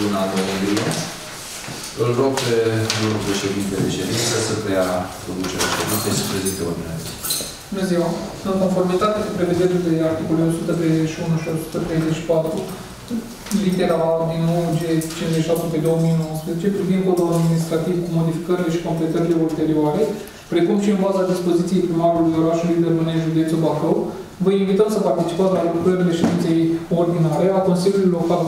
luna noiembrie. Îl rog pe domnul președinte de ședință să preia conducerea ședinței și să prezinte ordinea de zi. Bună ziua! În conformitate cu prevederile articolului 131 și 134, litera A din OG 57 pe 2019, privind codul administrativ cu modificările și completările ulterioare, precum și în baza dispoziției primarului orașului Dărmânești, județul Bacău, vă invităm să participați la lucrările ședinței ordinare a Consiliului Local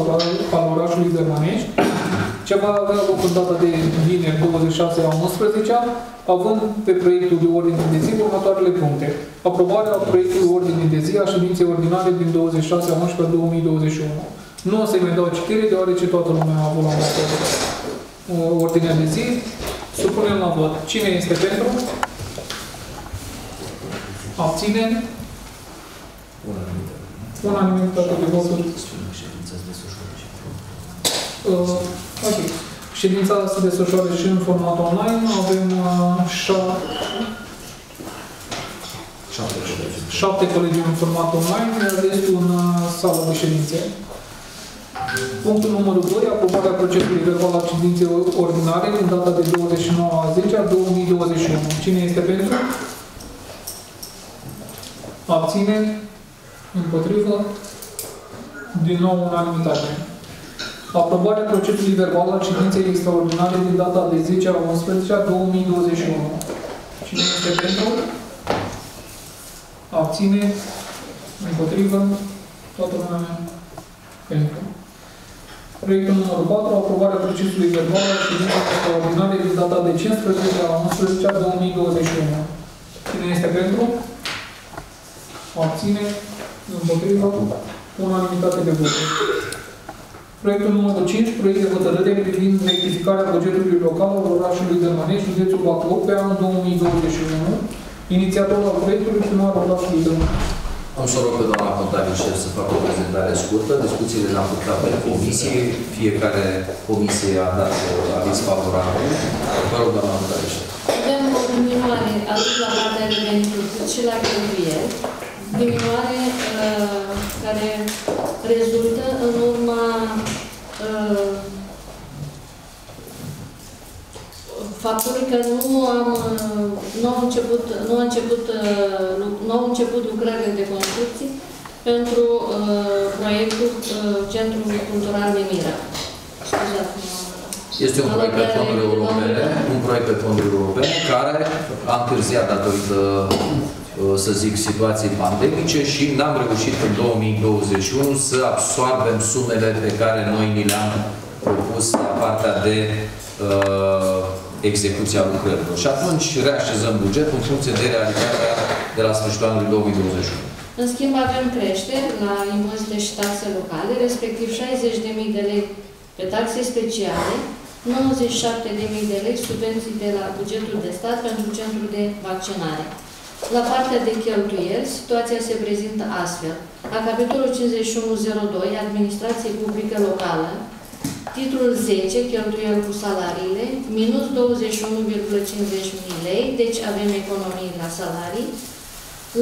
al orașului Dărmânești, ce va avea loc în data de vineri 26 a 11 având pe proiectul de ordine de zi următoarele puncte. Aprobarea proiectului ordine de zi a ședinței ordinare din 26 a 11 2021. Nu o să-i mai dau citire, deoarece toată lumea a avut la ordinea de zi. Supunem la vot. Cine este pentru? Abține? Unanimitate. Unanimitate de voturi. Ședința se desfășoară și Uh, ok. Ședința se desfășoară și în format online. Avem uh, șa- șapte colegi. șapte colegi în format online, iar restul în uh, sală de ședințe. Punctul numărul 2, aprobarea procesului verbal al ședinței ordinare din data de 29 a 10 a 2021. Cine este pentru? Abține? Împotrivă? Din nou unanimitate. Aprobarea procesului verbal al ședinței extraordinare din data de 10 a 11 a 2021. Cine este pentru? Abține? Împotrivă? Toată lumea pentru. Proiectul numărul 4, aprobarea procesului verbal al ședinței extraordinare din data de 15 a 11 a 2021. Cine este pentru? Abține? Împotrivă? Unanimitate de voturi. Proiectul numărul 5, proiect de hotărâre privind rectificarea bugetului local al orașului Dărmănești, județul Bacău, pe anul 2021. Inițiator al proiectului, primarul orașului Dărmănești. Am să rog pe doamna contabil șef să facă o prezentare scurtă. Discuțiile le-am purtat pe comisie. Fiecare comisie a dat uh, aviz favorabil. Vă rog, doamna contabil șef. Avem o diminuare atât la partea de venituri cât și la cheltuieli. Diminuare uh, care rezultă în urma uh, faptului că nu am, uh, nu am început, nu a început, uh, lu- nu au început lucrările de construcții pentru uh, proiectul uh, Centrul Cultural Nemira. Scuzați-mă. Este un proiect pe fonduri europene, un proiect pe fonduri europene care a întârziat datorită, uh, să zic, situației pandemice și n-am reușit în 2021 să absorbem sumele pe care noi ni le-am propus la partea de uh, execuția lucrărilor. Și atunci reașezăm bugetul în funcție de realitatea de la sfârșitul anului 2021. În schimb, avem creșteri la impozite și taxe locale, respectiv 60.000 de lei pe taxe speciale, 97.000 de lei subvenții de la bugetul de stat pentru centrul de vaccinare. La partea de cheltuieli, situația se prezintă astfel. La capitolul 5102, Administrație Publică Locală, titlul 10, cheltuieli cu salariile, minus 21,50 lei, deci avem economii la salarii.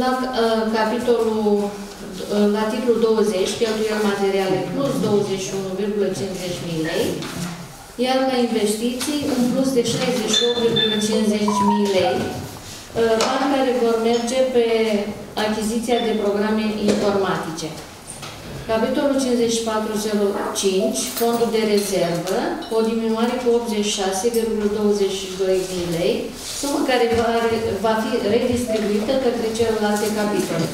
La uh, capitolul, uh, la titlul 20, cheltuieli materiale plus 21,50 lei, iar la investiții un plus de 68,50 lei, uh, bani care vor merge pe achiziția de programe informatice. Capitolul 5405, fondul de rezervă, o diminuare cu 86,22 lei, sumă care va, va fi redistribuită către celelalte capitole.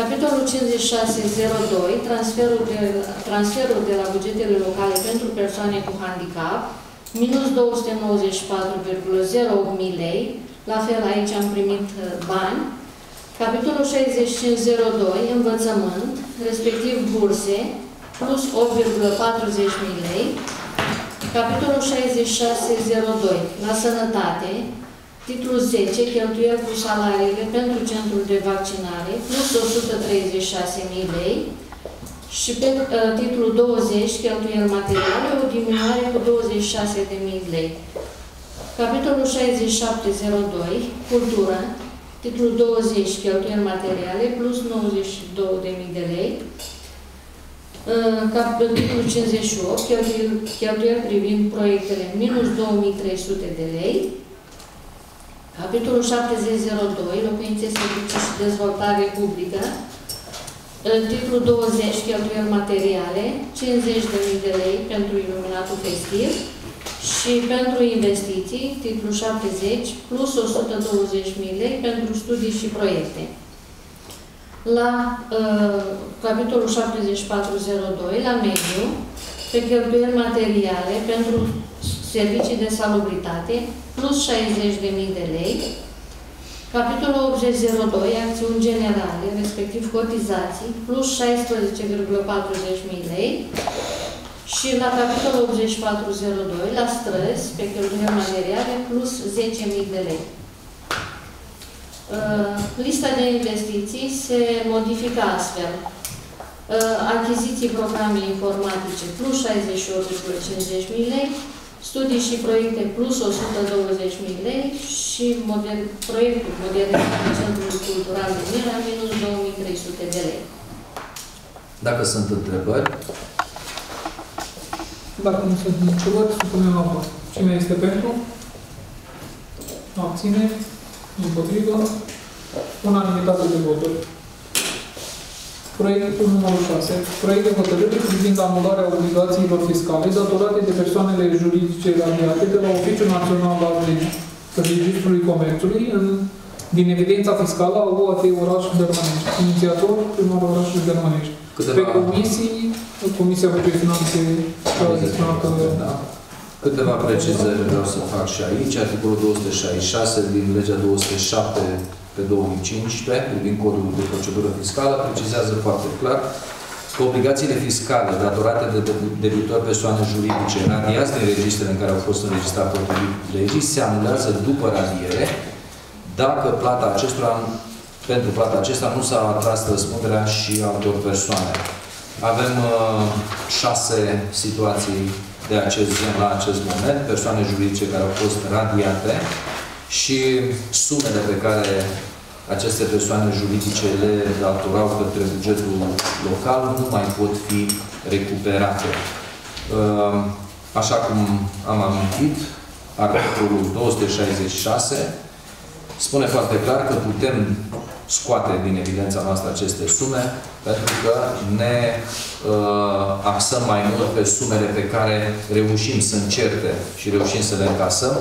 Capitolul 5602, transferul de, transferul de la bugetele locale pentru persoane cu handicap, minus 294,08 lei, la fel aici am primit uh, bani, Capitolul 6502, învățământ, respectiv burse, plus 8,40 lei. Capitolul 6602, la sănătate, titlul 10, cheltuieli cu salariile pentru centrul de vaccinare, plus 136.000 lei. Și pe uh, titlul 20, cheltuieli materiale, o diminuare cu 26.000 lei. Capitolul 6702, cultură, titlul 20, cheltuieli materiale, plus 92.000 de lei. Uh, Capitolul 58, cheltuieli, cheltuieli privind proiectele, minus 2300 de lei. Capitolul 7002, locuințe, servicii și dezvoltare publică, titlul 20, cheltuieli materiale, 50.000 de lei pentru iluminatul festiv și pentru investiții, titlul 70, plus 120.000 lei pentru studii și proiecte. La uh, capitolul 7402, la mediu, pe cheltuieli materiale pentru servicii de salubritate, plus 60.000 de lei, Capitolul 802, acțiuni generale, respectiv cotizații, plus 16,40.000 lei. Și la capitolul 8402, la străzi, pe cheltuieli materiale, plus 10.000 de lei. Uh, lista de investiții se modifică astfel. Uh, achiziții programe informatice plus 68,50.000 lei, studii și proiecte plus 120.000 lei și model, proiectul modernizare Centrului Cultural de Mira minus 2.300 de lei. Dacă sunt întrebări, Dacă nu sunt întrebări, supunem la vot. Cine este pentru? Abține? Împotrivă? Unanimitate de voturi. Proiectul numărul 6. Proiect de hotărâre privind anularea obligațiilor fiscale datorate de persoanele juridice radiate de la Oficiul Național al Registrului Comerțului în, din evidența fiscală a UAT Orașul Dărmănești. Inițiator, primarul Orașului Dărmănești. Câteva- Pe comisii, Comisia pentru Finanțe a zis că Da. Câteva precizări vreau să fac și aici. Articolul 266 din legea 207 pe 2015, privind codul de procedură fiscală, precizează foarte clar că obligațiile fiscale datorate de debitori persoane juridice radiați din registrele în care au fost înregistrate potrivit legii se anulează după radiere dacă plata acestora, pentru plata acesta nu s-a atras răspunderea și altor persoane. Avem uh, șase situații de acest gen la acest moment, persoane juridice care au fost radiate și sumele pe care aceste persoane juridice le datorau către bugetul local nu mai pot fi recuperate. Uh, Așa cum am amintit, articolul 266 spune foarte clar că putem scoate din evidența noastră aceste sume pentru că ne uh, axăm mai mult pe sumele pe care reușim să încerte și reușim să le încasăm.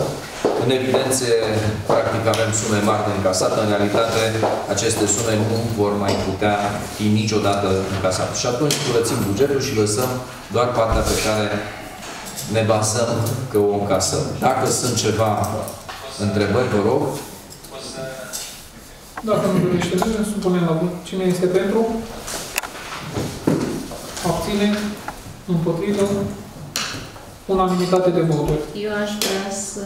În evidențe, practic, avem sume mari de încasat. În realitate, aceste sume nu vor mai putea fi niciodată încasate. Și atunci curățim bugetul și lăsăm doar partea pe care ne bazăm că o încasăm. Dacă sunt ceva întrebări, vă rog. Dacă nu dorește nimeni, supunem la vot. Cine este pentru? Abține? Împotrivă? Unanimitate de voturi. Eu aș vrea să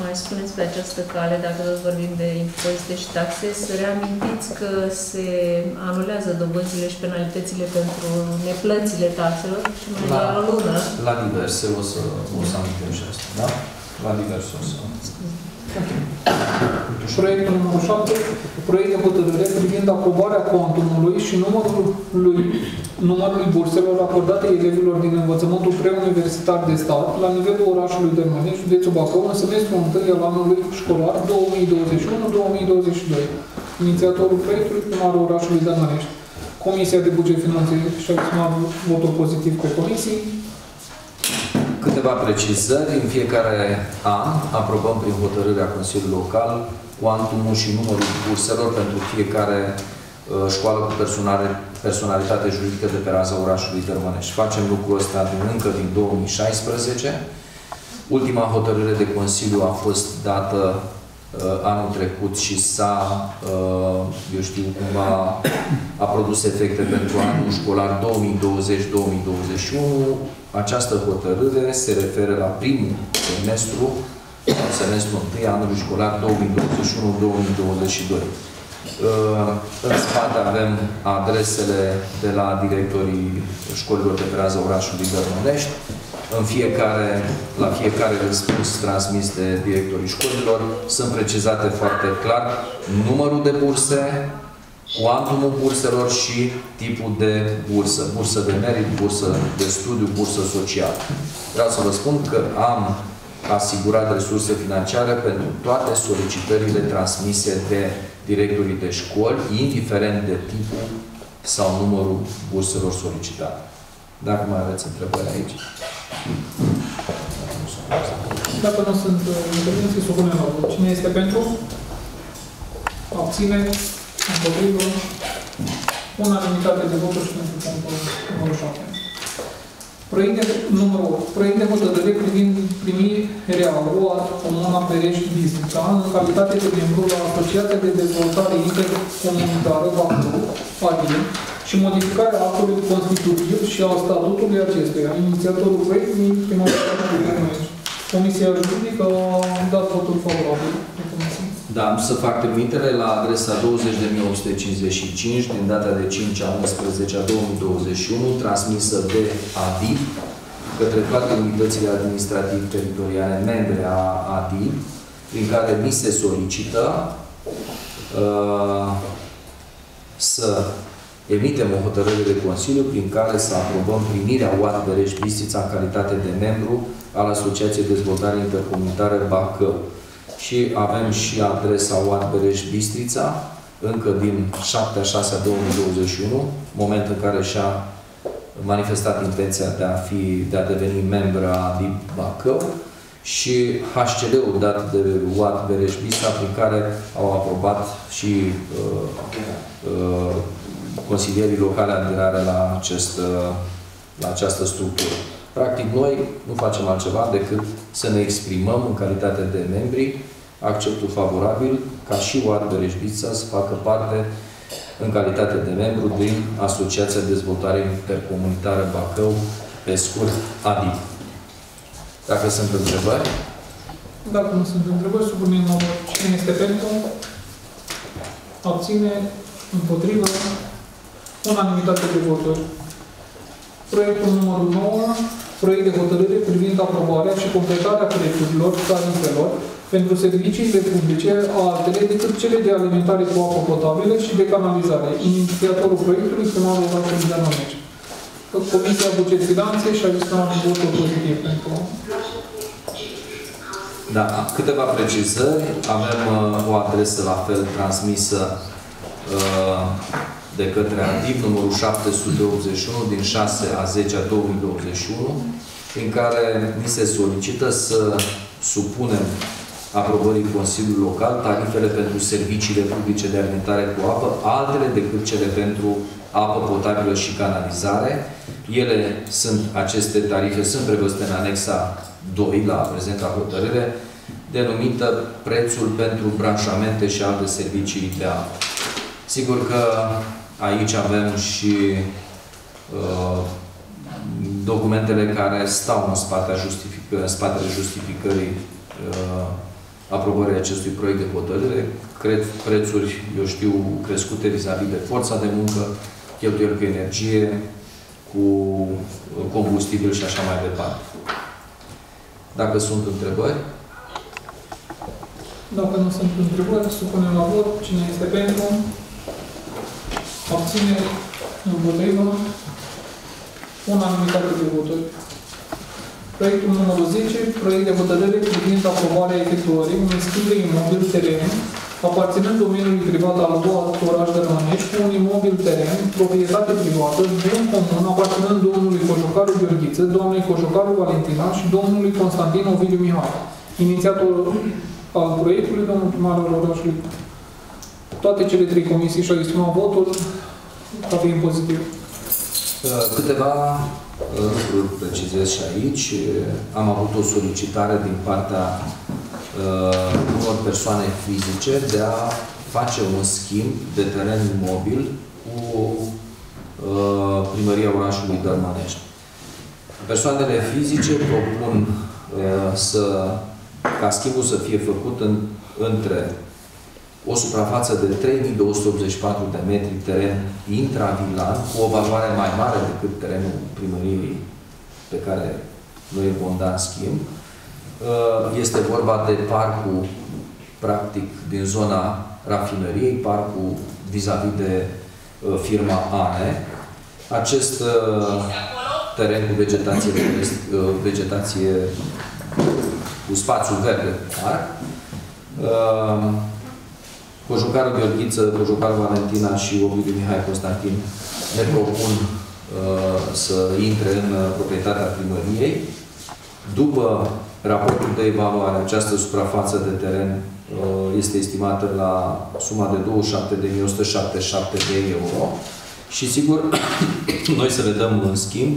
mai spuneți pe această cale, dacă tot vorbim de impozite și taxe, să reamintiți că se anulează dobânzile și penalitățile pentru neplățile taxelor și mai La- la o lună. La diverse o să, o să amintim și asta, da? La diverse o să... Proiectul numărul 7. Proiect de hotărâre privind aprobarea contumului și numărului, numărului burselor acordate elevilor din învățământul preuniversitar de stat la nivelul orașului Dărmănești, județul Bacău, în semestrul întâi al anului școlar 2021-2022. Inițiatorul proiectului, primarul orașului Dărmănești. Comisia de Buget Finanțe și-a exprimat votul pozitiv pe comisii. Câteva precizări. În fiecare an aprobăm prin hotărârea Consiliului Local cuantumul și numărul burselor pentru fiecare uh, școală cu personale- personalitate juridică de pe raza orașului Dărmănești. Facem lucrul ăsta din, încă din 2016. Ultima hotărâre de Consiliu a fost dată uh, anul trecut și s-a, uh, eu știu, cumva a produs efecte pentru anul școlar 2020-2021. Această hotărâre se referă la primul semestru, semestrul întâi anului școlar 2021-2022. Uh, În spate avem adresele de la directorii școlilor de pe raza orașului Dărmănești. în fiecare, la fiecare răspuns transmis de directorii școlilor sunt precizate foarte clar numărul de burse, cuantumul burselor și tipul de bursă. Bursă de merit, bursă de studiu, bursă socială. Vreau să vă spun că am asigurat resurse financiare pentru toate solicitările transmise de directorii de școli, indiferent de tipul sau numărul burselor solicitate. Dacă mai aveți întrebări aici. Dacă nu sunt uh, intervenții, supunem la vot. Cine este pentru? Abține? Împotrivă? Unanimitate de voturi și pentru punctul numărul 7. Proiect de, numărul 8. Proiect de hotărâre privind primirea OAT Comuna Perești Bistrița în calitate de membru la Asociația de Dezvoltare Intercomunitară Bacău, ADIE, și modificarea actului constitutiv și a statutului acestuia. Inițiatorul proiectului, primarul Comunei. Comisia Juridică a dat votul favorabil. Da, am să fac trimitere la adresa 20.855 din data de 5 a 11 a 2021, transmisă de ADIP către toate unitățile administrativ-teritoriale membre a ADIP, prin care mi se solicită uh, să emitem o hotărâre de Consiliu prin care să aprobăm primirea UAT Bereș Bistrița în calitate de membru al Asociației Dezvoltare Intercomunitară Bacău. Și avem și adresa UAT Bereș Bistrița, încă din 7 a 6 a 2021, moment în care și-a manifestat intenția de a, fi, de a deveni membra a DIP Bacău și HCD-ul dat de UAT Bereș Bistrița, prin care au aprobat și uh, uh, consilierii locale aderare la, acest, la această structură. Practic, noi nu facem altceva decât să ne exprimăm în calitate de membri acceptul favorabil ca și OAR de Reșbița să facă parte în calitate de membru din Asociația de Dezvoltare Intercomunitară Bacău, pe scurt, ADIP. Dacă sunt întrebări? Dacă nu sunt întrebări, supunem la Cine este pentru? Abține? Împotrivă? unanimitate de voturi. Proiectul numărul 9, proiect de hotărâre privind aprobarea și completarea prețurilor tarifelor pentru serviciile publice altele decât cele de alimentare cu apă potabilă și de canalizare. Inițiatorul proiectului, primarul orașului de Anameci. Comisia Buget Finanțe și a discutat un vot pozitiv pentru da, câteva precizări. Avem uh, o adresă la fel transmisă uh, de către ADIP numărul 781 din 6 a 10 a 2021, în care ni se solicită să supunem aprobării Consiliului Local tarifele pentru serviciile publice de alimentare cu apă, altele decât cele pentru apă potabilă și canalizare. Ele sunt, aceste tarife sunt prevăzute în anexa 2 la prezenta hotărâre, denumită prețul pentru branșamente și alte servicii de apă. Sigur că Aici avem și uh, documentele care stau în, spate justifică, în spatele justificării uh, aprobării acestui proiect de hotărâre. Cred prețuri, eu știu, crescute vis-a-vis -vis de forța de muncă, cheltuieli cu energie, cu combustibil și așa mai departe. Dacă sunt întrebări? Dacă nu sunt întrebări, supunem la vot. Cine este pentru? Abținere împotrivă. Unanimitate de voturi. Proiectul numărul 10, proiect de hotărâre privind aprobarea efectuării unui schimb de imobil teren aparținând domeniului privat al BOAT oraș de Rămânești cu un imobil teren, proprietate privată, bun comun, aparținând domnului Cojocaru Gheorghiță, domnului Cojocaru Valentina și domnului Constantin Ovidiu Mihai. Inițiator al proiectului, domnul primarul orașului toate cele trei comisii și-au exprimat votul ca fiind pozitiv. Uh, câteva uh, lucruri precizez și aici. Am avut o solicitare din partea uh, unor persoane fizice de a face un schimb de teren mobil cu uh, primăria orașului Dărmanești. Persoanele fizice propun uh, să, ca schimbul să fie făcut în, între o suprafață de 3284 de metri teren intravilan, cu o valoare mai mare decât terenul primăriei pe care noi vom da în schimb. Uh, este vorba de parcul, practic, din zona rafinăriei, parcul vis-a-vis -vis de uh, firma ANE. Acest uh, teren cu vegetație, vegetație cu spațiu verde parc. Cojucarul Gheorghiță, Cojucarul Valentina și Ovidiu Mihai Constantin ne propun să intre în proprietatea primăriei. După raportul de evaluare, această suprafață de teren uh, este estimată la suma de 27.177 de euro și sigur noi să le dăm în schimb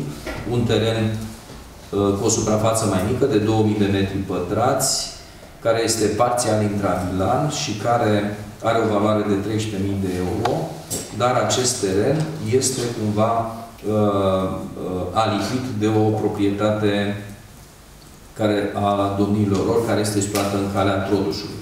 un teren uh, cu o suprafață mai mică de 2000 de metri pătrați care este parțial intravilan și care are o valoare de 13.000 de euro, dar acest teren este cumva uh, uh, alipit de o proprietate care, a domnilor lor, care este situată în calea Trodușului.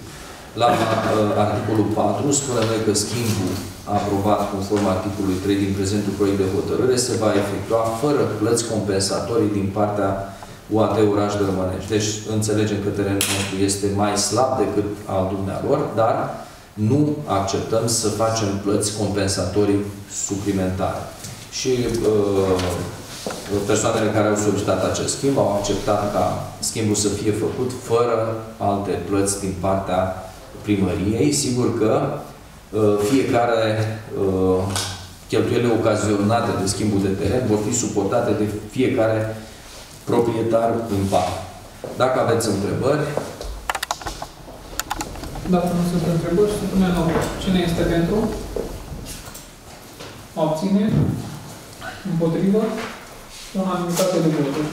La uh, articolul 4 spune noi că schimbul aprobat conform articolului 3 din prezentul proiect de hotărâre se va efectua fără plăți compensatorii din partea UAT Oraș de Rămânești. Deci înțelegem că terenul nostru este mai slab decât al dumnealor, dar nu acceptăm să facem plăți compensatorii suplimentare. Și uh, persoanele care au solicitat acest schimb au acceptat ca schimbul să fie făcut fără alte plăți din partea primăriei. Sigur că uh, fiecare uh, cheltuielile ocazionate de schimbul de teren vor fi suportate de fiecare proprietar în parte. Dacă aveți întrebări... Dacă nu sunt întrebări, supune la Cine este pentru? Abține? Împotrivă? unanimitate de voturi.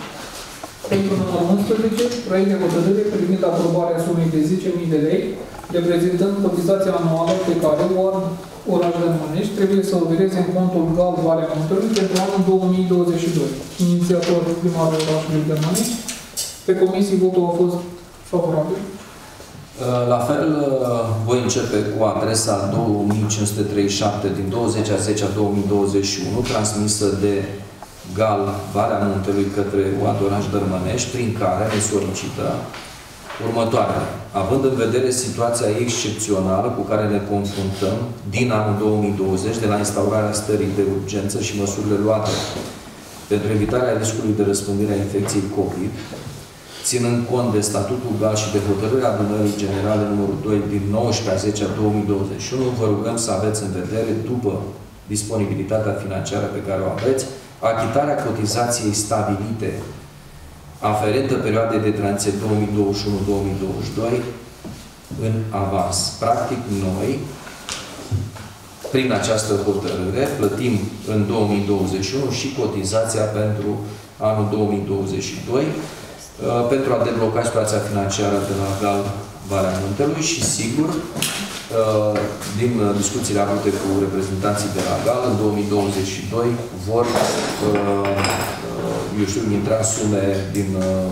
Pentru numărul 11, proiect de hotărâre privind aprobarea sumei de 10.000 de lei, reprezentând cotizația anuală pe care oraș de Mănești trebuie să o vereze în contul GAL Valea Muntelui pentru anul 2022. Inițiator primarul orașului de Mănești. Pe comisii votul a fost favorabil. La fel, voi începe cu adresa 2537 din 20 a 10 a 2021, transmisă de GAL Valea Muntelui către UAT Oraș Dărmănești, prin care ne solicită următoarea. Având în vedere situația excepțională cu care ne confruntăm din anul 2020, de la instaurarea stării de urgență și măsurile luate pentru evitarea riscului de răspândire a infecției COVID, ținând cont de statutul GAL și de hotărârea adunării generale numărul 2 din 19 a 10 a 2021, vă rugăm să aveți în vedere, după disponibilitatea financiară pe care o aveți, achitarea cotizației stabilite aferentă perioadei de tranziție 2021-2022 în avans. Practic, noi, prin această hotărâre, plătim în 2021 și cotizația pentru anul 2022 uh, pentru a debloca situația financiară de la GAL Valea Muntelui și, sigur, Uh, din uh, discuțiile avute cu reprezentanții de la GAL, în 2022 vor, uh, eu știu, intra sume din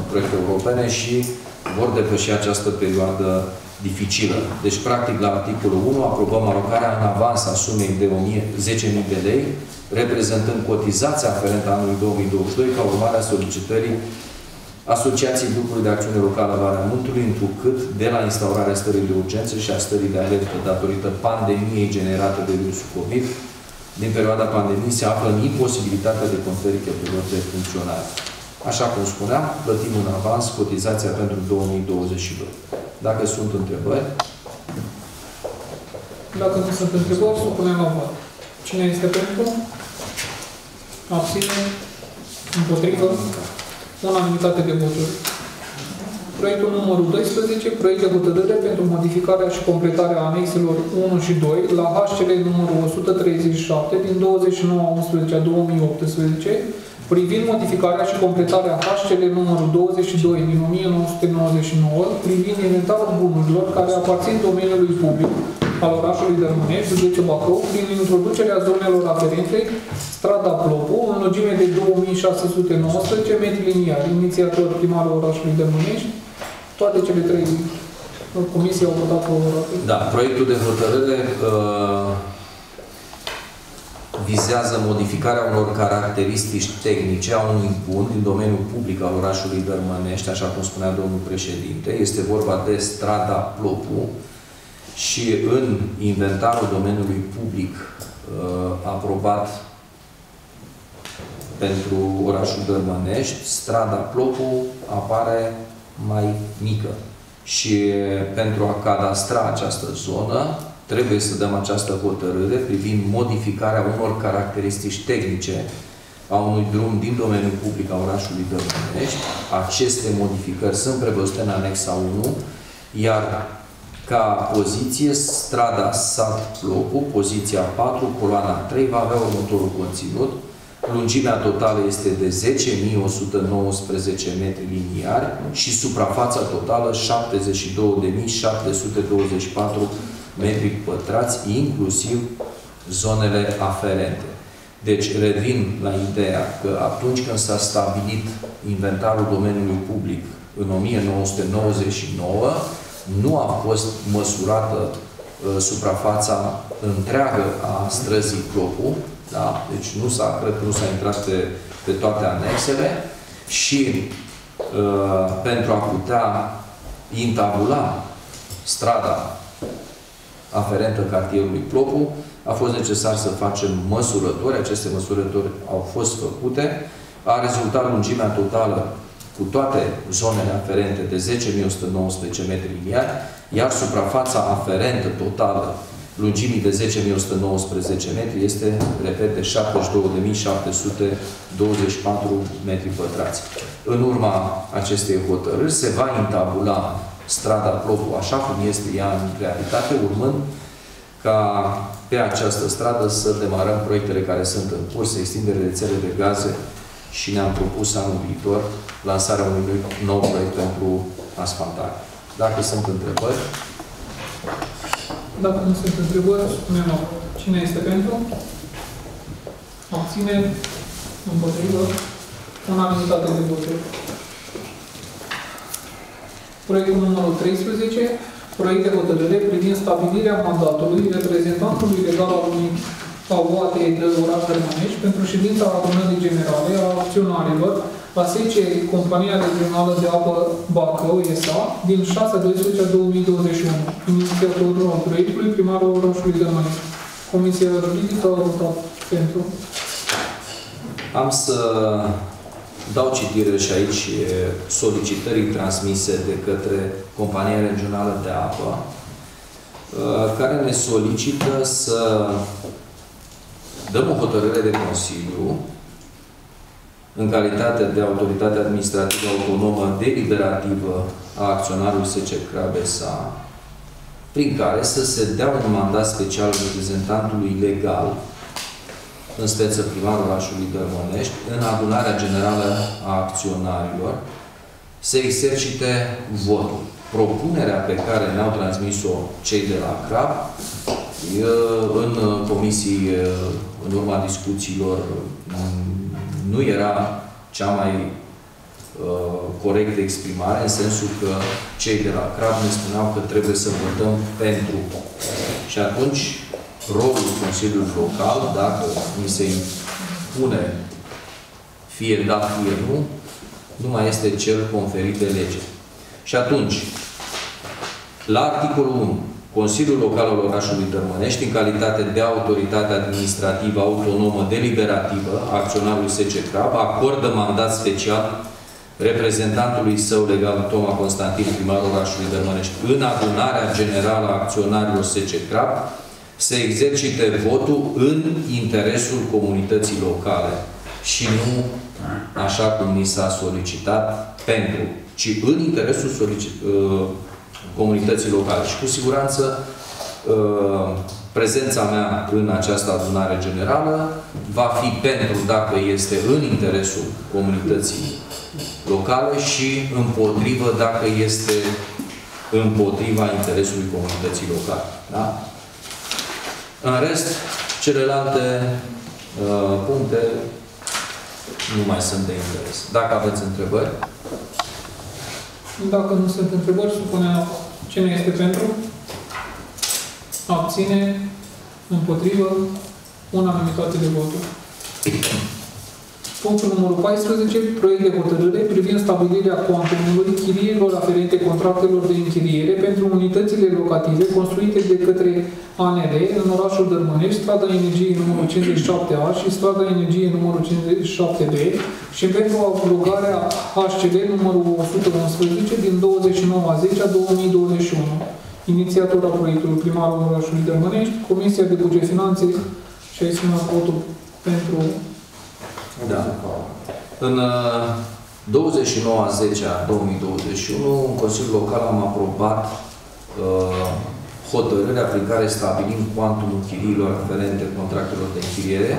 proiecte europene și vor depăși această perioadă dificilă. Deci, practic, la articolul 1 aprobăm alocarea în avans a sumei de 10.000 de lei, reprezentând cotizația aferentă anului 2022 ca urmare a solicitării Asociației Grupului de Acțiune Locală Valea Muntului, întrucât de la instaurarea stării de urgență și a stării de alertă datorită pandemiei generate de virusul COVID, din perioada pandemiei se află în imposibilitatea de conferi cheltuielor de funcționare. Așa cum spuneam, plătim în avans cotizația pentru 2022. Dacă sunt întrebări? Dacă nu sunt întrebări, supunem la vot. Cine este pentru? Abține? Împotrivă? Unanimitate de voturi. Proiectul numărul 12, proiect de hotărâre pentru modificarea și completarea anexelor 1 și 2 la HCL numărul 137 din 29 a 11 a 2018 privind modificarea și completarea HCL numărul 22 din 1999 privind inventarul bunurilor care aparțin domeniului public al orașului Dărmânești, județul Bacău, prin introducerea zonelor aferente, strada Plopu, în lungime de 2619 metri liniari, inițiator primarul orașului Dărmânești, toate cele trei comisii au votat favorabil. Da, proiectul de hotărâre uh, vizează modificarea unor caracteristici tehnice a unui bun din domeniul public al orașului Dărmănești, așa cum spunea domnul președinte. Este vorba de strada Plopu și în inventarul domeniului public uh, aprobat pentru orașul Dărmănești, strada Plopu apare mai mică. Și pentru a cadastra această zonă, trebuie să dăm această hotărâre privind modificarea unor caracteristici tehnice a unui drum din domeniul public a orașului Dărmănești. Aceste modificări sunt prevăzute în anexa 1, iar ca poziție, strada Sat Plocu, poziția 4, coloana 3, va avea următorul conținut. Lungimea totală este de 10.119 metri liniari și suprafața totală 72.724 metri pătrați, inclusiv zonele aferente. Deci, revin la ideea că atunci când s-a stabilit inventarul domeniului public în 1999, nu a fost măsurată uh, suprafața întreagă a străzii Clopu, da? deci nu s-a, cred că nu s-a intrat pe, pe toate anexele și uh, pentru a putea intabula strada aferentă cartierului Plopu, a fost necesar să facem măsurători. Aceste măsurători au fost făcute. A rezultat lungimea totală cu toate zonele aferente de 10.119 metri liniari, iar suprafața aferentă totală lungimii de 10.119 metri este, repet, de 72.724 metri pătrați. În urma acestei hotărâri se va intabula strada Plovu așa cum este ea în realitate, urmând ca pe această stradă să demarăm proiectele care sunt în curs, extindere rețele de gaze și ne-am propus anul viitor lansarea unui nou proiect pentru asfaltare. Dacă sunt întrebări? Dacă nu sunt întrebări, spunem cine este pentru? Abține? Împotrivă? Unanimitate de voturi. Proiectul numărul 13, proiect de hotărâre privind stabilirea mandatului reprezentantului legal al unui AUATE de oraș Rămânești pentru ședința adunării generale a acționarilor a SECE Compania Regională de Apă Bacău, ESA, din 6-12-2021. Inițiatorul proiectului primarul orașului Rămânești. Comisia juridică a votat pentru. Am să dau citire și aici solicitării transmise de către Compania Regională de Apă, care ne solicită să dăm o hotărâre de Consiliu în calitate de autoritate administrativă autonomă deliberativă a acționarului SC Crabesa, prin care să se dea un mandat special reprezentantului legal în speță primarul orașului Dărmănești, în adunarea generală a acționarilor, se exercite votul. Propunerea pe care ne-au transmis-o cei de la CRAP, în comisii, în urma discuțiilor, nu era cea mai corectă exprimare, în sensul că cei de la CRAP ne spuneau că trebuie să votăm pentru. Și atunci rolul Consiliului Local, dacă mi se impune fie da, fie nu, nu mai este cel conferit de lege. Și atunci, la articolul 1, Consiliul Local al orașului Dărmănești, în calitate de autoritate administrativă autonomă deliberativă a acționarului SC Crab, acordă mandat special reprezentantului său legal, Toma Constantin, primarul orașului Dărmănești, în adunarea generală a acționarilor SC Crab, să exercite votul în interesul comunității locale și nu așa cum ni s-a solicitat pentru, ci în interesul uh, comunității locale. Și cu siguranță uh, prezența mea în această adunare generală va fi pentru dacă este în interesul comunității locale și împotrivă dacă este împotriva interesului comunității locale. Da? În rest, celelalte uh, puncte nu mai sunt de interes. Dacă aveți întrebări. Dacă nu sunt întrebări, supunem cine este pentru? Abține? Împotrivă? unanimitate de voturi. Punctul numărul 14. Proiect de hotărâre privind stabilirea cuantumului chiriilor aferente contractelor de închiriere pentru unitățile locative construite de către ANR în orașul Dărmănești, strada Energiei numărul 57A și strada Energiei numărul 57B și pentru abrogarea HCD numărul 111 din 29 a 10 a 2021. Inițiatora proiectului primarul orașului Dărmănești, Comisia de Buget Finanțe și ai sunat votul pentru Da. În uh, 29 a 10 a 2021, în Consiliul Local am aprobat uh, hotărârea prin care stabilim cuantumul chiriilor aferente contractelor de închiriere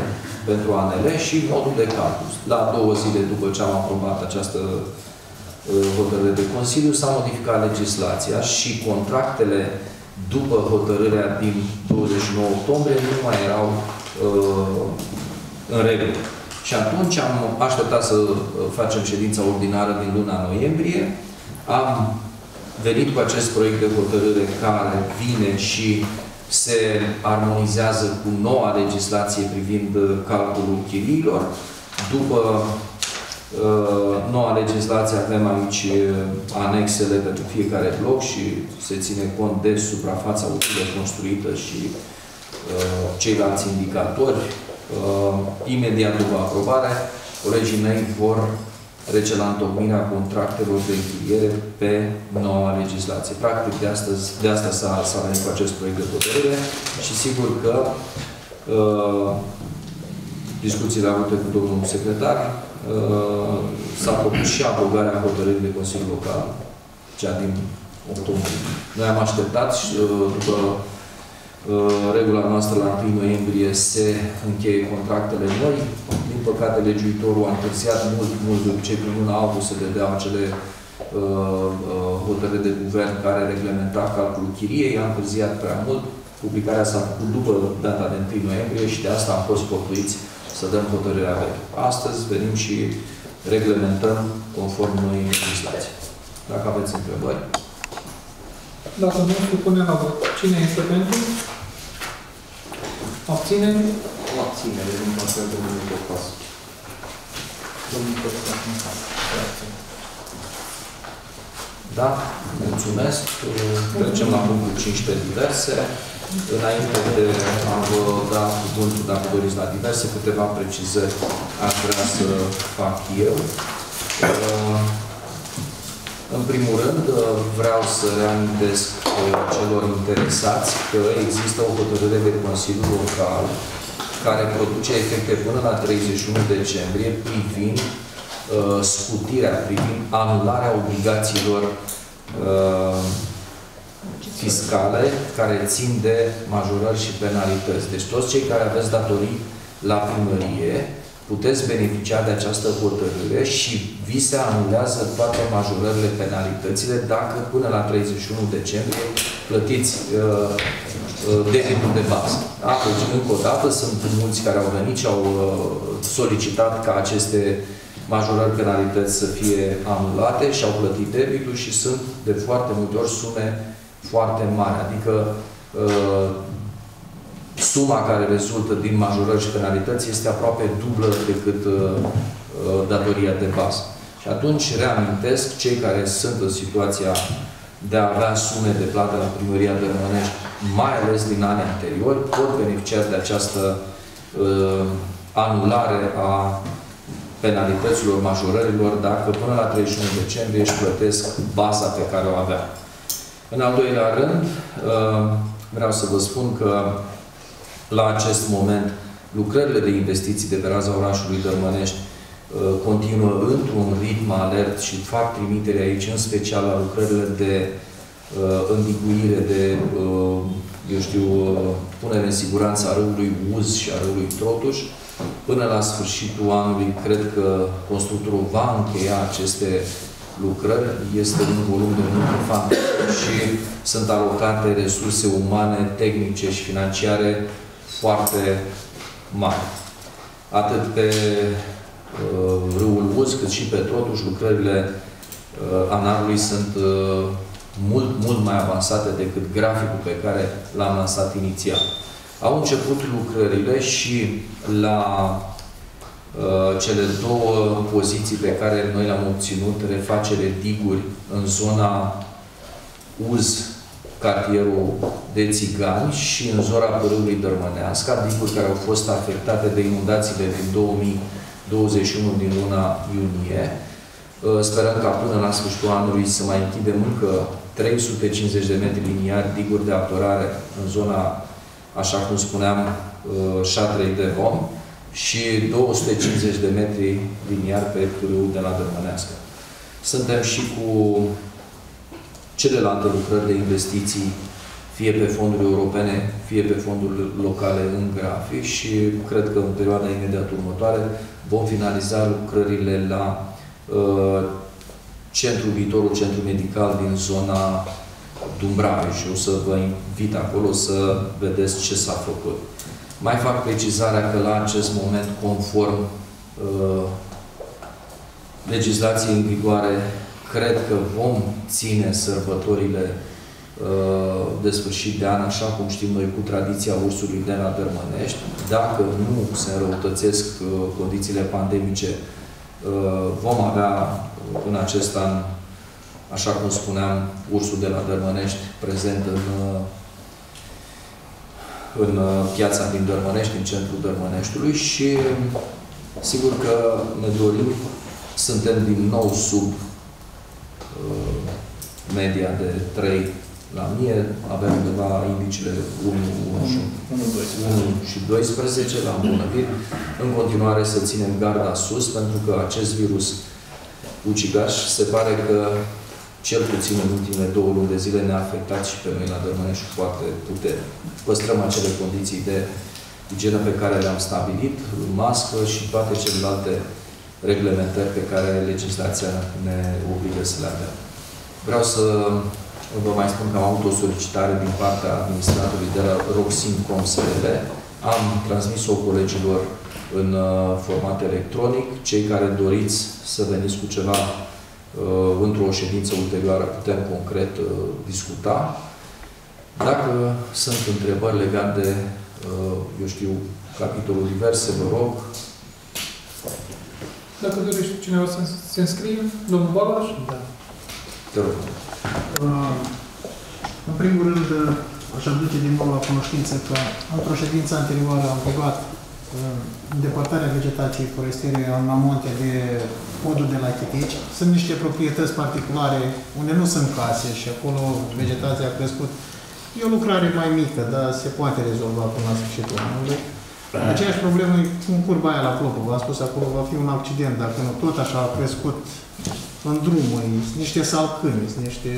pentru ANL și modul de calcul. La două zile după ce am aprobat această uh, hotărâre de Consiliu, s-a modificat legislația și contractele după hotărârea din 29 octombrie nu mai erau uh, în regulă. Și atunci am așteptat să uh, facem ședința ordinară din luna noiembrie. Am venit cu acest proiect de hotărâre care vine și se armonizează cu noua legislație privind uh, calculul chiriilor. După uh, noua legislație avem aici uh, anexele pentru fiecare bloc și se ține cont de suprafața utilă construită și uh, ceilalți indicatori. Uh, imediat după aprobare, colegii mei vor trece la întocmirea contractelor de închiriere pe noua legislație. Practic, de, astăzi, de asta s-a venit cu acest proiect de hotărâre și sigur că uh, discuțiile avute cu domnul secretar uh, s-a propus și abogarea hotărârii de Consiliul Local, cea din octombrie. Noi am așteptat și uh, după uh, regula noastră la 1 noiembrie se încheie contractele noi. Din păcate, legiuitorul a întârziat mult, mult de obicei prin luna august să le dea acele uh, uh, hotărâri de guvern care reglementa calculul chiriei, a întârziat prea mult. Publicarea s-a făcut după data de 1 noiembrie și de asta am fost portuiți să dăm hotărârea veche. Astăzi venim și reglementăm conform noi legislații. Dacă aveți întrebări. Dacă nu, supunem la vot. Cine este pentru? Abține? O abținere din partea domnului Topas. Domnul Topas, nu Da? Mulțumesc. Trecem la punctul 5 pe diverse. Înainte de a vă da cuvântul, dacă doriți la diverse, câteva precizări aș vrea să fac eu. Uh, În primul rând, uh, vreau să reamintesc uh, celor interesați că există o hotărâre de Consiliu Local care produce efecte până la 31 decembrie privind uh, scutirea, privind anularea obligațiilor uh, fiscale care țin de majorări și penalități. Deci toți cei care aveți datorii la primărie puteți beneficia de această hotărâre și vi se anulează toate majorările, penalitățile dacă până la 31 decembrie plătiți uh, uh, debitul de bază. Da? Deci, încă o dată, sunt mulți care au venit și au uh, solicitat ca aceste majorări penalități să fie anulate și au plătit debitul și sunt de foarte multe ori sume foarte mari. Adică uh, suma care rezultă din majorări și penalități este aproape dublă decât uh, uh, datoria de bază. Și atunci reamintesc, cei care sunt în situația de a avea sume de plată la primăria de Rămânești, mai ales din anii anteriori, pot beneficia de această uh, anulare a penalităților, majorărilor, dacă până la 31 decembrie își plătesc baza pe care o avea. În al doilea rând, uh, vreau să vă spun că la acest moment lucrările de investiții de pe raza orașului Dărmănești uh, continuă într-un ritm alert și fac trimitere aici, în special la lucrările de uh, îndiguire, de, uh, eu știu, uh, punere în siguranță a râului Uz și a râului Trotuș. Până la sfârșitul anului, cred că constructorul va încheia aceste lucrări. Este un volum de muncă fantastic și sunt alocate resurse umane, tehnice și financiare foarte mari. Atât pe uh, râul Uz, cât și pe Trotuș, lucrările uh, analului sunt uh, mult, mult mai avansate decât graficul pe care l-am lansat inițial. Au început lucrările și la uh, cele două poziții pe care noi le-am obținut, refacere diguri în zona uz, cartierul de Țigani și în zona Părâului Dărmănească, diguri care au fost afectate de inundațiile din 2021 din luna iunie. Uh, sperăm ca până la sfârșitul anului să mai închidem încă 350 de metri liniari diguri de apărare în zona, așa cum spuneam, uh, șatrei de Rom și 250 de metri liniari pe cârâul de la Dărmănească. Suntem și cu celelalte lucrări de investiții, fie pe fonduri europene, fie pe fonduri locale în grafic și cred că în perioada imediat următoare vom finaliza lucrările la uh, centru, viitorul centru medical din zona Dumbrave și o să vă invit acolo să vedeți ce s-a făcut. Mai fac precizarea că la acest moment, conform uh, legislației în vigoare, cred că vom ține sărbătorile uh, de sfârșit de an, așa cum știm noi, cu tradiția ursului de la Dărmănești. Dacă nu se înrăutățesc uh, condițiile pandemice, uh, vom avea în acest an, așa cum spuneam, ursul de la Dărmănești prezent în, în piața din Dărmănești, în centrul Dărmăneștiului și sigur că ne dorim, suntem din nou sub Uh, media de 3 la mie, avem undeva indicele 1, 1, și, 1 și 12 la îmbunătățiri. În continuare să ținem garda sus, pentru că acest virus ucigaș se pare că cel puțin în ultimele două luni de zile ne-a afectat și pe noi la Dărmănești foarte puternic. Păstrăm acele condiții de igienă pe care le-am stabilit, mască și toate celelalte reglementări pe care legislația ne obligă să le avem. Vreau să vă mai spun că am avut o solicitare din partea administratorului de la Roxin.com SRL. Am transmis-o colegilor în uh, format electronic. Cei care doriți să veniți cu ceva uh, într-o ședință ulterioară putem concret uh, discuta. Dacă sunt întrebări legate de, eu știu, capitolul diverse, vă rog, dacă dorește cineva să se înscrie, domnul Balaș? Da. Te rog. Uh, în primul rând, aș aduce din nou la cunoștință că într-o ședință anterioară am rugat uh, îndepărtarea vegetației forestiere în amonte de podul de la Chitici. Sunt niște proprietăți particulare unde nu sunt case și acolo vegetația a crescut. E o lucrare mai mică, dar se poate rezolva până la sfârșitul anului. Aceeași problemă e cu curba aia la Plopă. V-am spus, acolo va fi un accident. Dacă nu tot așa a crescut în drum, sunt niște salcâni, sunt niște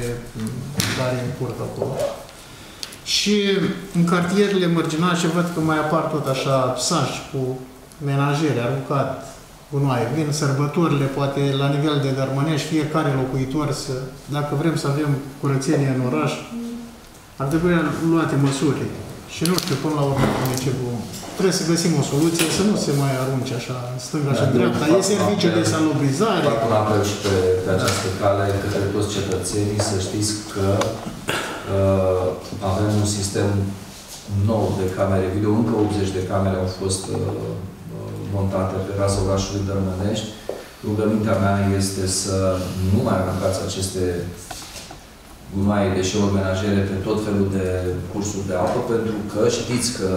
care în curg acolo. Și în cartierele mărginașe văd că mai apar tot așa saci cu menajere, aruncat, gunoaie. Vin sărbătorile, poate la nivel de dărmănești, fiecare locuitor să, dacă vrem să avem curățenie în oraș, ar trebui luate măsuri. Și nu știu până la urmă cum e ce vom trebuie să găsim o soluție, să nu se mai arunce așa în stânga și în dreapta. E serviciu de salubrizare. Fac un apel și pe, pe această cale către toți cetățenii să știți că uh, avem un sistem nou de camere video, încă 80 de camere au fost uh, montate pe raza orașului Dărmănești. Rugămintea mea este să nu mai aruncați aceste mai deșeuri menajere pe tot felul de cursuri de apă, pentru că știți că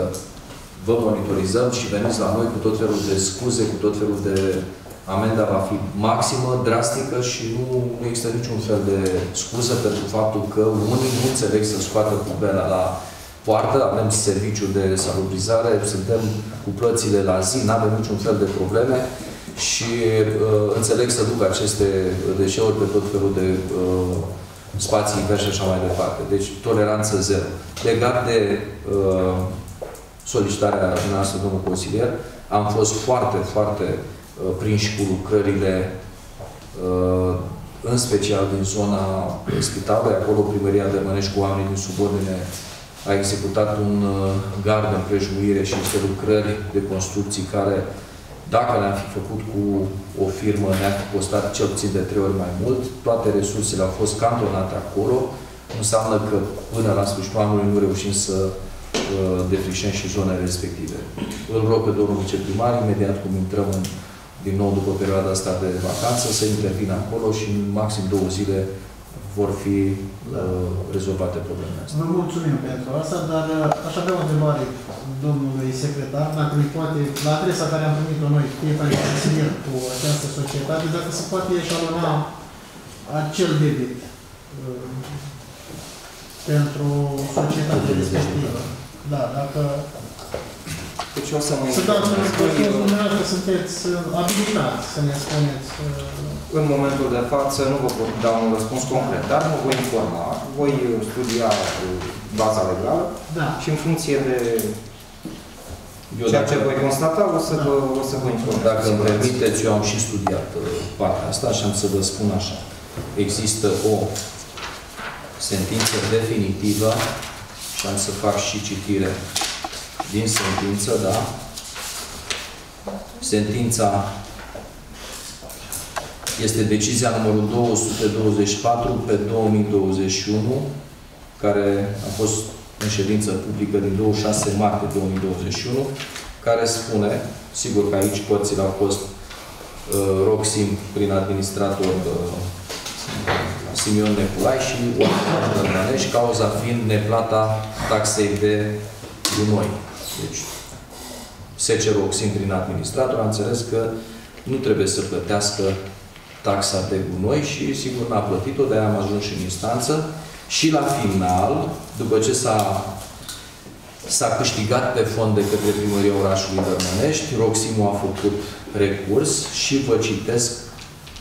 vă monitorizăm și veniți la noi cu tot felul de scuze, cu tot felul de amenda va fi maximă, drastică și nu, nu există niciun fel de scuză pentru faptul că unii nu înțeleg să scoată pubela la poartă, avem serviciu de salubrizare, suntem cu plățile la zi, nu avem niciun fel de probleme și uh, înțeleg să duc aceste deșeuri pe tot felul de uh, spații verzi și așa mai departe. Deci, toleranță zero. Legat de uh, solicitarea noastră, domnul consilier, am fost foarte, foarte uh, prinși cu lucrările, uh, în special din zona spitalului, acolo primăria de Mănești cu oamenii din subordine a executat un uh, gard de împrejmuire și niște lucrări de construcții care, dacă le-am fi făcut cu o firmă, ne-ar fi costat cel puțin de trei ori mai mult. Toate resursele au fost cantonate acolo. Înseamnă că până la sfârșitul anului nu reușim să uh, defrișări și zonele respective. Îl rog pe domnul viceprimar, imediat cum intrăm în, din nou după perioada asta de vacanță, să intervină acolo și în maxim două zile vor fi uh, rezolvate problemele astea. Vă mulțumim pentru asta, dar uh, aș avea o întrebare domnului secretar, dacă îi poate, la adresa care am primit-o noi, fiecare consilier cu această societate, dacă se poate eșalona acel debit uh, pentru societatea respectivă. Da, dacă Deci o să mă să dați un informez. răspuns, dumneavoastră sunteți uh, abilitați să ne spuneți. uh, În momentul de față nu vă pot da un răspuns concret, dar mă voi informa, voi studia uh, baza legală Da. și în funcție de Eu ceea dacă, ce voi constata, o să vă, o să vă informez. dacă îmi permiteți, eu am și studiat uh, partea asta și am să vă spun așa. Există o sentință definitivă și am să fac și citire din sentință, da? Sentința este decizia numărul 224 pe 2021, care a fost în ședință publică din 26 martie 2021, care spune, sigur că aici părțile au fost uh, Roxim prin administrator uh, Simion Neculai și Oameni cauza fiind neplata taxei de gunoi. Deci, Sece Roxim prin administrator a înțeles că nu trebuie să plătească taxa de gunoi și sigur n-a plătit-o, de-aia am ajuns și în instanță. Și la final, după ce s-a s-a câștigat pe fond de către primăria orașului Dărmănești, Roximu a făcut recurs și vă citesc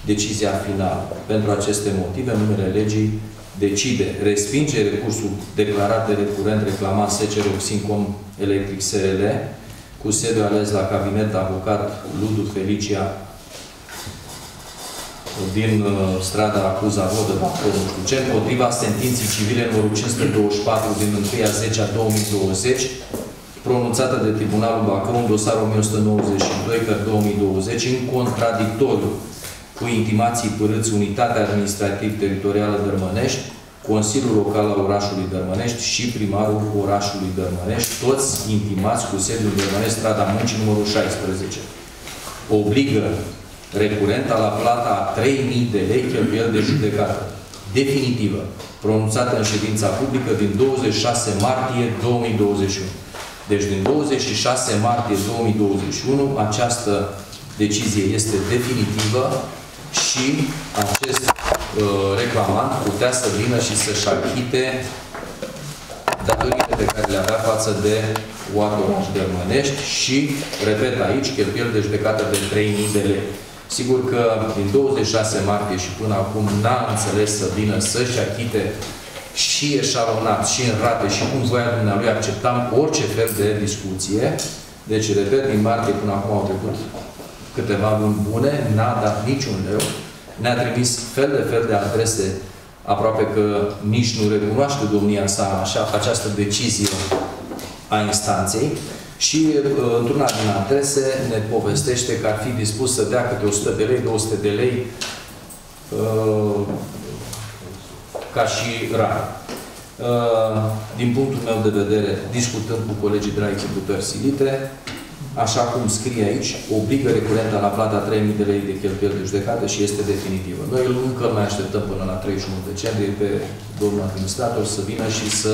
decizia finală. Pentru aceste motive, numele legii decide respinge recursul declarat de recurent reclamat SC Roxincom Electric SRL cu sediu ales la cabinet avocat Ludu Felicia din uh, strada Acuza Vodă, nu știu ce, împotriva sentinții civile numărul 524 din 1 a 10 a 2020, pronunțată de Tribunalul Bacău în dosarul 1192 pe 2020, în contradictoriu cu intimații părâți Unitatea Administrativ-Teritorială Dărmănești, Consiliul Local al orașului Dărmănești și primarul orașului Dărmănești, toți intimați cu sediul Dărmănești, strada Muncii numărul 16. Obligă recurenta la plata a 3.000 de lei cheltuieli de judecată definitivă, pronunțată în ședința publică din 26 martie 2021. Deci din 26 martie 2021 această decizie este definitivă și acest uh, reclamant putea să vină și să-și achite datoriile pe care le avea față de Oată Oraș Germănești și, repet aici, cheltuieli de judecată de 3.000 de lei. Sigur că din 26 martie și până acum n-a înțeles să vină să-și achite și eșalonat, și în rate, și cum voia dumnealui, acceptam orice fel de discuție. Deci, repet, din martie până acum au trecut câteva luni bune, n-a dat niciun leu, ne-a trimis fel de fel de adrese, aproape că nici nu recunoaște domnia sa așa, această decizie a instanței și uh, într-una din adrese ne povestește că ar fi dispus să dea câte 100 de lei, 200 de lei uh, ca și rar. Uh, din punctul meu de vedere, discutând cu colegii dragi tributări silite, așa cum scrie aici, obligă recurenta la plata 3.000 de lei de cheltuieli de judecată și este definitivă. Noi încă mai așteptăm până la 31 decembrie pe domnul administrator să vină și să,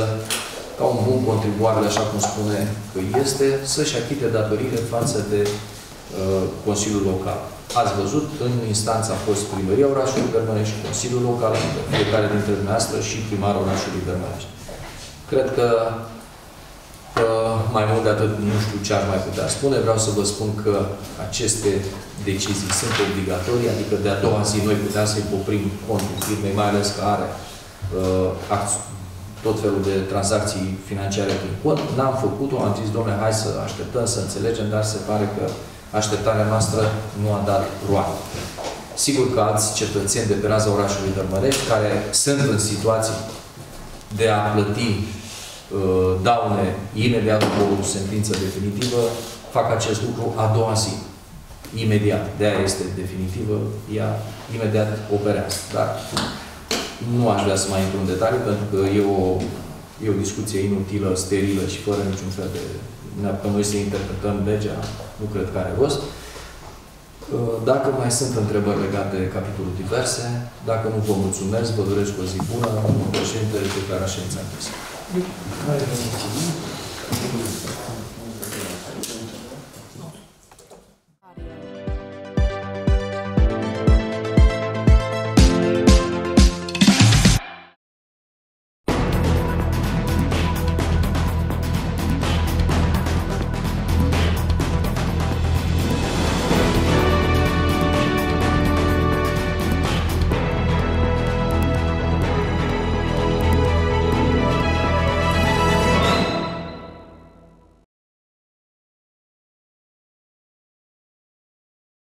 ca un bun contribuabil, așa cum spune că este, să-și achite datoriile față de uh, Consiliul Local. Ați văzut, în instanță a fost primăria orașului Gărmănești, Consiliul Local, fiecare dintre dumneavoastră și primarul orașului Gărmănești. Cred că Uh, mai mult de atât, nu știu ce ar mai putea spune. Vreau să vă spun că aceste decizii sunt obligatorii, adică de a doua zi noi putem să-i oprim contul firmei, mai ales că are uh, tot felul de tranzacții financiare prin cont. N-am făcut-o, am zis, domnule, hai să așteptăm, să înțelegem, dar se pare că așteptarea noastră nu a dat roade. Sigur că alți cetățeni de pe raza orașului Dărmărești, care sunt în situații de a plăti Uh, daune imediat după o sentință definitivă, fac acest lucru a doua zi. Imediat. De aia este definitivă, ea imediat operează. Dar nu aș vrea să mai intru în detalii, pentru că e o e o discuție inutilă, sterilă și fără niciun fel de... Ne apucăm noi să interpretăm legea, nu cred că are rost. Uh, Dacă mai sunt întrebări legate de capitolul diverse, dacă nu vă mulțumesc, vă doresc o zi bună. Domnul președinte, declara ședința închisă. Hayır.